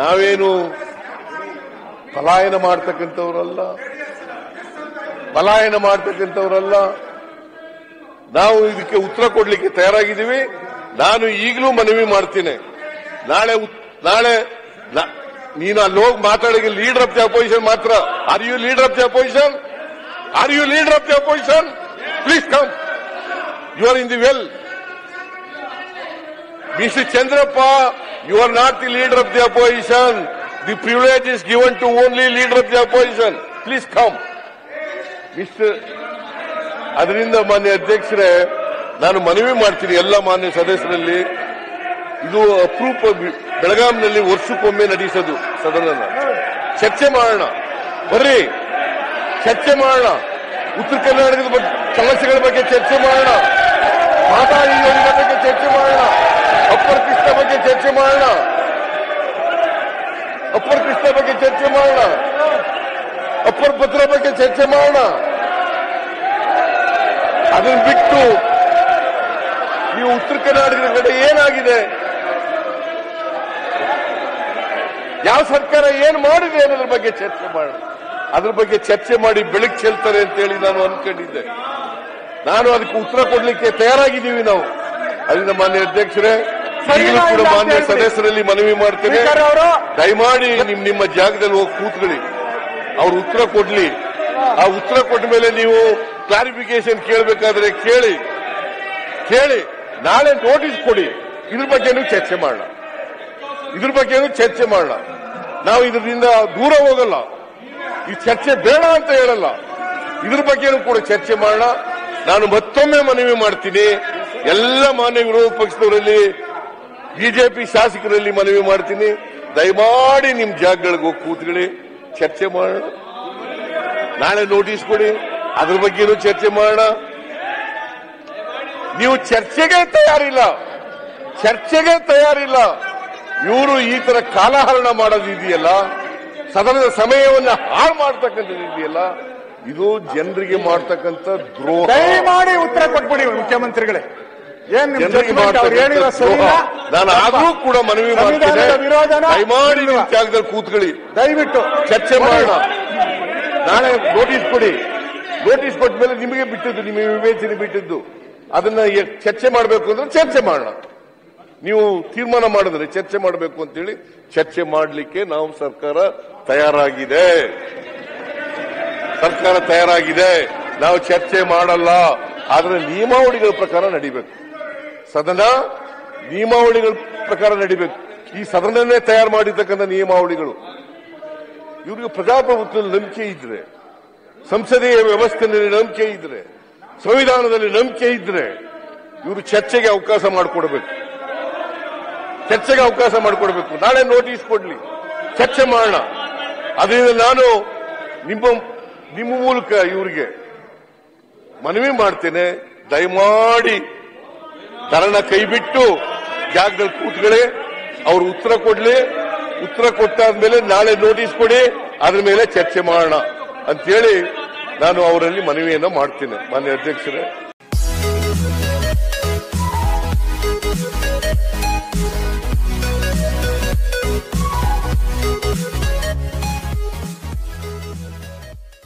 ನಾವೇನು ಪಲಾಯನ ಮಾಡ್ತಕ್ಕಂಥವ್ರಲ್ಲ ಪಲಾಯನ ಮಾಡ್ತಕ್ಕಂಥವ್ರಲ್ಲ. ನಾವು ಇದಕ್ಕೆ ಉತ್ತರ ಕೊಡಲಿಕ್ಕೆ ತಯಾರಾಗಿದ್ದೀವಿ. ನಾನು ಈಗಲೂ ಮನವಿ ಮಾಡ್ತೀನಿ. ನಾಳೆ ನಾಳೆ ನೀನು ಅಲ್ಲಿ ಹೋಗಿ ಮಾತಾಡಿಗೆ ಲೀಡರ್ ಆಫ್ ದಿ ಅಪೋಸಿಷನ್ ಮಾತ್ರ. Are you leader of the opposition are you leader of the opposition please come you are in the well Mr. Chandrappa, you are not the leader of the opposition. The privilege is given to only leader of the opposition. Please come. Mr. ಅದರಿಂದ ಮಾನ್ಯ ಅಧ್ಯಕ್ಷರೇ, ನಾನು ಮನವಿ ಮಾಡ್ತೀನಿ ಎಲ್ಲ ಮಾನ್ಯ ಸದಸ್ಯರಲ್ಲಿ ಇದು ಅಪರೂಪ ಬೆಳಗಾಂನಲ್ಲಿ ವರ್ಷಕ್ಕೊಮ್ಮೆ ನಡೆಸೋದು ಸದನನ ಚರ್ಚೆ ಮಾಡೋಣ ಬರ್ರಿ ಚರ್ಚೆ ಮಾಡೋಣ ಉತ್ತರ ಕರ್ನಾಟಕದ ಬಗ್ಗೆ ಸಮಸ್ಯೆಗಳ ಬಗ್ಗೆ ಚರ್ಚೆ ಮಾಡೋಣ ಮಾತಾಡಿ ಬಗ್ಗೆ ಚರ್ಚೆ ಮಾಡೋಣ ಅಪ್ಪರ್ ಕೃಷ್ಣ ಬಗ್ಗೆ ಚರ್ಚೆ ಮಾಡೋಣ. ಅಪ್ಪರ್ ಕೃಷ್ಣ ಬಗ್ಗೆ ಚರ್ಚೆ ಮಾಡೋಣ. ಅಪ್ಪರ್ ಭದ್ರ ಬಗ್ಗೆ ಚರ್ಚೆ ಮಾಡೋಣ. ಅದನ್ನ ಬಿಟ್ಟು ನೀವು ಉತ್ತರ ಕರ್ನಾಟಕದ ಕಡೆ ಏನಾಗಿದೆ? ಯಾವ ಸರ್ಕಾರ ಏನ್ ಮಾಡಿದೆ ಅನ್ನೋದ್ರ ಬಗ್ಗೆ ಚರ್ಚೆ ಮಾಡೋಣ. ಅದ್ರ ಬಗ್ಗೆ ಚರ್ಚೆ ಮಾಡಿ ಬೆಳಕು ಚೆಲ್ತಾರೆ ಅಂತೇಳಿ ನಾನು ಅನ್ಕೊಂಡಿದ್ದೆ. ನಾನು ಅದಕ್ಕೆ ಉತ್ತರ ಕೊಡ್ಲಿಕ್ಕೆ ತಯಾರಾಗಿದ್ದೀವಿ ನಾವು. ಅದರಿಂದ ಮಾನ್ಯ ಅಧ್ಯಕ್ಷರೇ ಕೂಡ ಮಾನ್ಯ ಸದಸ್ಯರಲ್ಲಿ ಮನವಿ ಮಾಡ್ತೇನೆ. ದಯಮಾಡಿ ನಿಮ್ ನಿಮ್ಮ ಜಾಗದಲ್ಲಿ ಹೋಗಿ ಕೂತ್ಕೊಳ್ಳಿ. ಅವ್ರು ಉತ್ತರ ಕೊಡ್ಲಿ. ಆ ಉತ್ತರ ಕೊಟ್ಟ ಮೇಲೆ ನೀವು ಕ್ಲಾರಿಫಿಕೇಶನ್ ಕೇಳಬೇಕಾದ್ರೆ ಕೇಳಿ. ಕೇಳಿ. ನಾಳೆ ನೋಟಿಸ್ ಕೊಡಿ. ಇದ್ರ ಬಗ್ಗೆನೂ ಚರ್ಚೆ ಮಾಡೋಣ ಇದ್ರ ಬಗ್ಗೆನೂ ಚರ್ಚೆ ಮಾಡೋಣ ನಾವು ಇದರಿಂದ ದೂರ ಹೋಗಲ್ಲ. ಈ ಚರ್ಚೆ ಬೇಡ ಅಂತ ಹೇಳಲ್ಲ. ಇದ್ರ ಬಗ್ಗೆನೂ ಕೂಡ ಚರ್ಚೆ ಮಾಡೋಣ ನಾನು ಮತ್ತೊಮ್ಮೆ ಮನವಿ ಮಾಡ್ತೀನಿ. ಎಲ್ಲ ಮಾನ್ಯ ವಿರೋಧ ಪಕ್ಷದವರಲ್ಲಿ ಬಿಜೆಪಿ ಶಾಸಕರಲ್ಲಿ ಮನವಿ ಮಾಡ್ತೀನಿ. ದಯಮಾಡಿ ನಿಮ್ಮ ಜಾಗಗಳಿಗೆ ಹೋಗಿ ಕೂತ್ಕೊಳ್ಳಿ. ಚರ್ಚೆ ಮಾಡೋಣ. ನಾಳೆ ನೋಟಿಸ್ ಕೊಡಿ. ಅದ್ರ ಬಗ್ಗೆನೂ ಚರ್ಚೆ ಮಾಡೋಣ. ನೀವು ಚರ್ಚೆಗೆ ತಯಾರಿಲ್ಲ. ಚರ್ಚೆಗೆ ತಯಾರಿಲ್ಲ. ಇವರು ಈ ತರ ಕಾಲಹರಣ ಮಾಡೋದು ಇದೆಯಲ್ಲ? ಸದನದ ಸಮಯವನ್ನ ಹಾಳು ಮಾಡ್ತಕ್ಕಂಥದ್ದು ಇದೆಯಲ್ಲ? ಇದು ಜನರಿಗೆ ಮಾಡ್ತಕ್ಕಂಥ ದ್ರೋಹ. ದಯಮಾಡಿ ಉತ್ತರ ಕೊಟ್ಬಿಡಿ ಮುಖ್ಯಮಂತ್ರಿಗಳೇ. ನಾನು ಆದ್ರೂ ಕೂಡ ಮನವಿ ಮಾಡ್ತೇನೆ. ದಯಮಾಡಿ ಇಲ್ವಾ? ಜಾಗದಲ್ಲಿ ಕೂತ್ಕೊಳ್ಳಿ. ದಯವಿಟ್ಟು. ಚರ್ಚೆ ಮಾಡೋಣ. ನಾಳೆ ನೋಟಿಸ್ ಕೊಡಿ. ನೋಟಿಸ್ ಕೊಟ್ಟ ಮೇಲೆ ನಿಮಗೆ ಬಿಟ್ಟಿದ್ದು ನಿಮಗೆ ವಿವೇಚನೆ ಬಿಟ್ಟಿದ್ದು. ಅದನ್ನ ಚರ್ಚೆ ಮಾಡಬೇಕು ಅಂದ್ರೆ ಚರ್ಚೆ ಮಾಡೋಣ. ನೀವು ತೀರ್ಮಾನ ಮಾಡಿದ್ರೆ ಚರ್ಚೆ ಮಾಡಬೇಕು ಅಂತೇಳಿ ಚರ್ಚೆ ಮಾಡಲಿಕ್ಕೆ ನಾವು ಸರ್ಕಾರ ತಯಾರಾಗಿದೆ. ಸರ್ಕಾರ ತಯಾರಾಗಿದೆ. ನಾವು ಚರ್ಚೆ ಮಾಡಲ್ಲ. ಆದ್ರೆ ನಿಯಮಾವಳಿಗಳ ಪ್ರಕಾರ ನಡಿಬೇಕು. ಸದನ ನಿಯಮಾವಳಿಗಳ ಪ್ರಕಾರ ನಡಿಬೇಕು. ಈ ಸದನನ್ನೇ ತಯಾರು ಮಾಡಿರ್ತಕ್ಕಂಥ ನಿಯಮಾವಳಿಗಳು. ಇವರಿಗೆ ಪ್ರಜಾಪ್ರಭುತ್ವದಲ್ಲಿ ನಂಬಿಕೆ ಇದ್ರೆ, ಸಂಸದೀಯ ವ್ಯವಸ್ಥೆಯಲ್ಲಿ ನಂಬಿಕೆ ಇದ್ರೆ, ಸಂವಿಧಾನದಲ್ಲಿ ನಂಬಿಕೆ ಇದ್ರೆ, ಇವರು ಚರ್ಚೆಗೆ ಅವಕಾಶ ಮಾಡಿಕೊಡ್ಬೇಕು. ಚರ್ಚೆಗೆ ಅವಕಾಶ ಮಾಡಿಕೊಡ್ಬೇಕು. ನಾಳೆ ನೋಟಿಸ್ ಕೊಡ್ಲಿ. ಚರ್ಚೆ ಮಾಡೋಣ. ಅದರಿಂದ ನಾನು ನಿಮ್ಮ ನಿಮ್ಮ ಮೂಲಕ ಇವರಿಗೆ ಮನವಿ ಮಾಡ್ತೇನೆ. ದಯಮಾಡಿ ಧರಣ ಕೈಬಿಟ್ಟು ಜಾಗದಲ್ಲಿ ಕೂತ್ಕೊಳ್ಳಿ. ಅವರು ಉತ್ತರ ಕೊಡ್ಲಿ. ಉತ್ತರ ಕೊಟ್ಟಾದ್ಮೇಲೆ ನಾಳೆ ನೋಟಿಸ್ ಕೊಡಿ. ಅದ್ರ ಮೇಲೆ ಚರ್ಚೆ ಮಾಡೋಣ. ಅಂತೇಳಿ ನಾನು ಅವರಲ್ಲಿ ಮನವಿಯನ್ನು ಮಾಡ್ತೀನಿ. ಮಾನ್ಯ ಅಧ್ಯಕ್ಷರೇ.